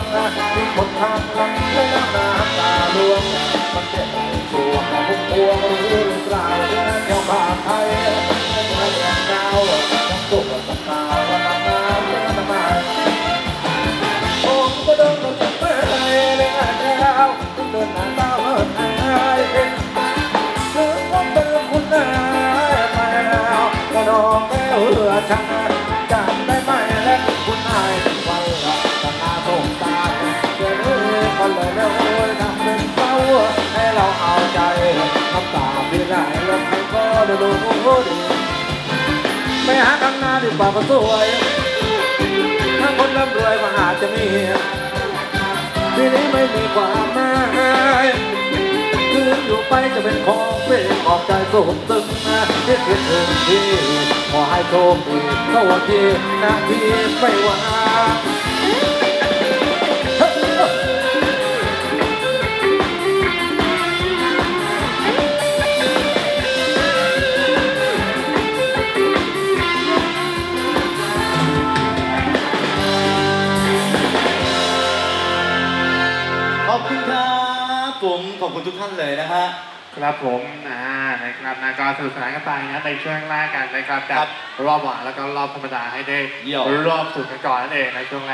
งมีคนทางลังและน้ำตาลวงมันเจ็บสวงพุ่งพวงรู้หรือเปล่าเรื่องเกี่ยวกับไทยไม่เคยแอบดาวต้องตุกกับตาว่าทำงาเรื่องทำไมผมก็ดมาจากไปเลยแล้วเดินหน้าตาเมื่อไงถึงว่าเป็นคุณนายไปแล้วกระดองแก้วเรือชัง ลแล้วใครก็ได้รู้ดีไม่หากันหน้าดีกว่าก็สวยถ้าคนร่ำรวยก็อาจจะมีทีนี้ไม่มีความหมายคืนอยู่ไปจะเป็นของเปรมออกใจสุขตึงนะที่คิดถึงที่ขอให้โชคดีเขาวันที่นาทีไม่ว่า ขอบคุณครับผมขอบคุณทุกท่านเลยนะฮะครับผมอ่านะครับนะก็สนุกสนานกันไปนะในช่วงแรกกันนะครับครัจากบรอบหวานแล้วก็รอบธรรมดาให้ได้เยี่ยมรอบสุดกันก่อนนั่นเองในช่วงแรก